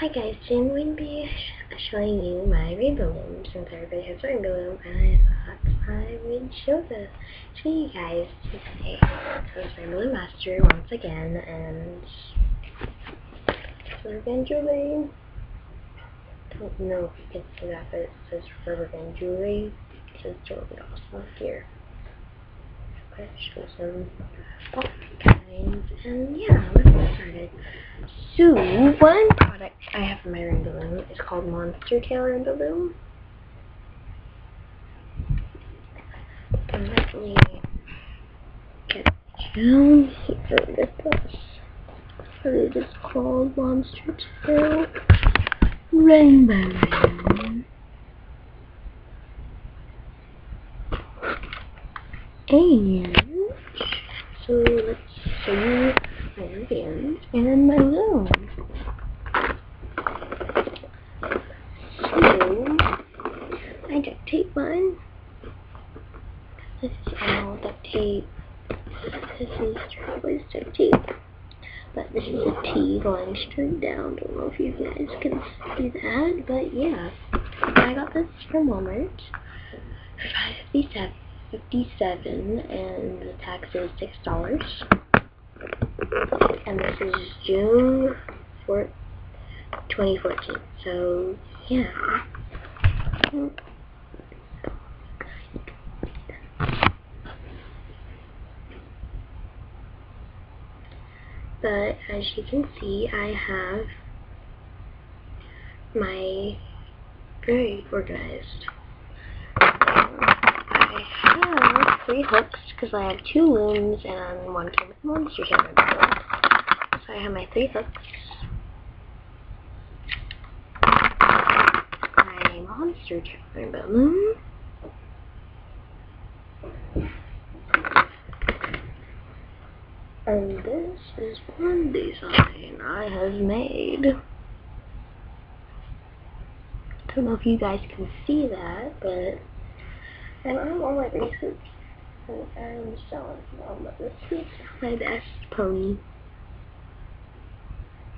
Hi guys, today I'm going to be showing you my rainbow loom since everybody has rainbow loom and I thought I would show the show you guys today. So it's Rainbow Loom Master once again and Rubber Band Jewelry. Don't know if you can see that but it says Rubber Band Jewelry. It says really awesome here. Some and yeah, let's get started. So, one product I have in my rainbow loom is called Monster Tail Rainbow Loom. And let me get down here with this. It is called Monster Tail Rainbow Loom. And so let's show you my bands and my loom. So I duct tape mine. This is all duct tape. This is always duct tape. But this is a T going straight down. Don't know if you guys can see that, but yeah. I got this from Walmart. Five fifty seven 57 and the tax is six dollars. And this is June 4, 2014 so yeah. But as you can see I have my very organized I have three hooks because I have two looms and one came with monster hammer loom. So I have my three hooks. My monster loom. And this is one design I have made. I Don't know if you guys can see that, but and I'm on my bracelets. And I'm them, but this is my best pony.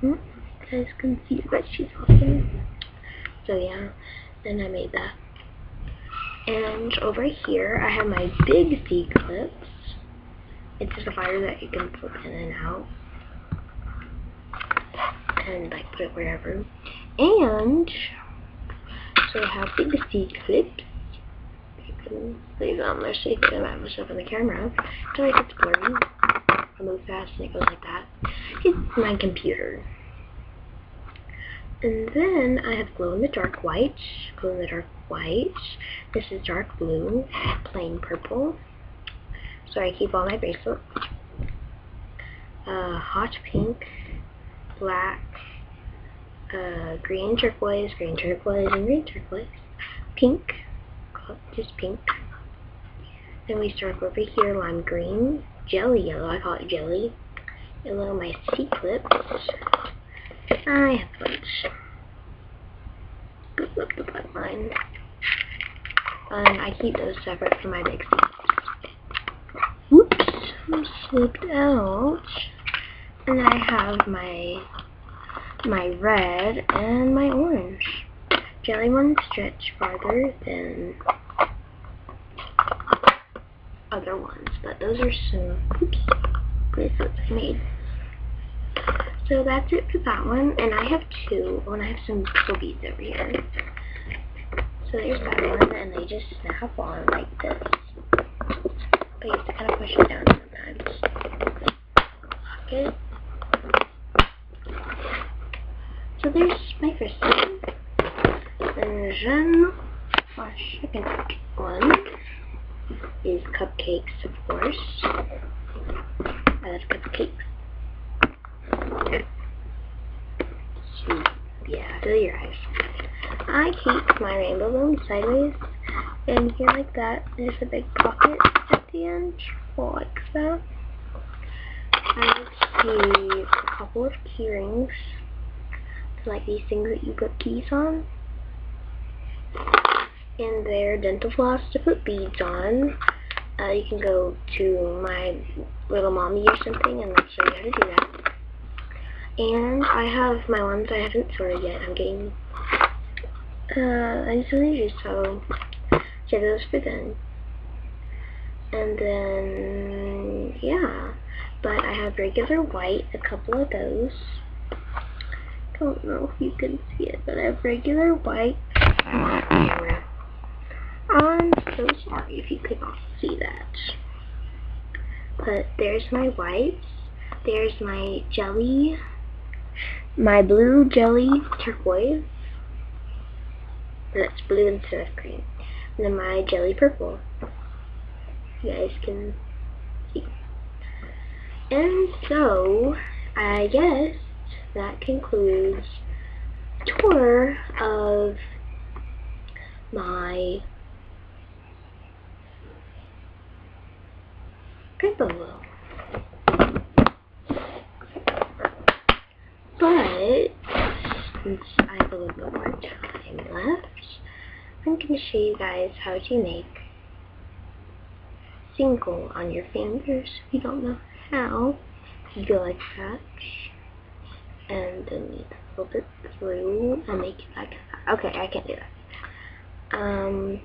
Hmm? You guys can see that she's awesome. So yeah, then I made that. And over here, I have my big C clips. It's just a fire that you can flip in and out. And like put it wherever. And so I have big C clips leave on there so you can have myself in the camera. So like it's blurry. I move fast and it goes like that. It's my computer. And then I have glow in the dark white, glow in the dark white. This is dark blue, plain purple. So I keep all my bracelets. Uh, hot pink, black, uh, green turquoise, green turquoise, and green turquoise. Pink, just pink. Then we start over here, lime green, jelly yellow, I call it jelly. Yellow, my C clips. I have a bunch. Goes up the butt line. I keep those separate from my big C Whoops, slipped out. And I have my my red and my orange. Jelly ones stretch farther than other ones, but those are some oops, bracelets I made. So that's it for that one, and I have two, oh, and I have some little beads over here. So there's that one, and they just snap on like this. But you have to kind of push it down sometimes. Lock it. So there's my first one. And then my second one is cupcakes, of course. I love cupcakes. So, yeah, fill your eyes. I keep my rainbow loom sideways, and here like that, there's a big pocket at the end, like that. I keep a couple of key rings, like these things that you put keys on in their dental floss to put beads on. Uh, you can go to my little mommy or something and I'll show you how to do that. And I have my ones I haven't sorted yet. I'm getting, uh, I just want to so. Save those for then. And then, yeah. But I have regular white, a couple of those. Don't know if you can see it, but I have regular white. So sorry if you could not see that. But there's my whites. There's my jelly. My blue jelly turquoise. That's blue instead of green. And then my jelly purple. You guys can see. And so, I guess that concludes tour of my Rainbow But, since I have a little bit more time left, I'm going to show you guys how to make single on your fingers. If you don't know how, you go like that, and then you flip it through and make it like that. Okay, I can't do that. Um,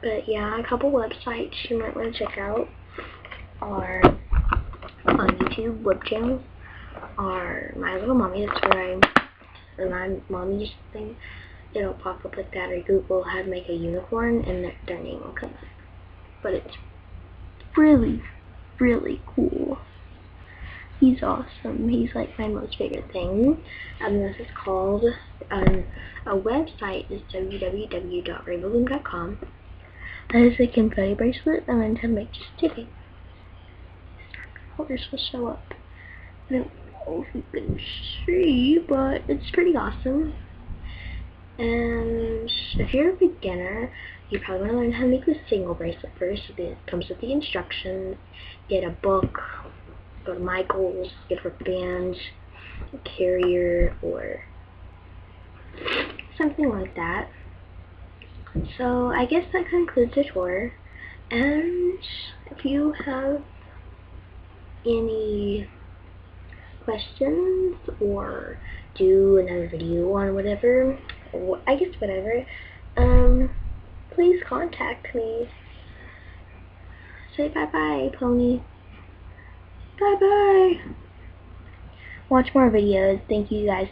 but yeah, a couple websites you might want to check out are on YouTube, web channels, are My Little Mommy, that's where I, or My Mommy's thing, it'll pop up like that, or Google how to make a unicorn, and their, their name will come up. But it's really, really cool. He's awesome. He's like my most favorite thing. And this is called, um, a website is www.rainbowloom.com. That is a confetti bracelet and I'm going to make just today. Colors will show up. I don't know if you can see, but it's pretty awesome. And if you're a beginner, you probably want to learn how to make the single bracelet first. It comes with the instructions. Get a book, go to Michael's, get a band, a carrier, or something like that. So I guess that concludes the tour. And if you have any questions or do another video on whatever, I guess whatever, um, please contact me. Say bye-bye, pony. Bye-bye. Watch more videos. Thank you guys.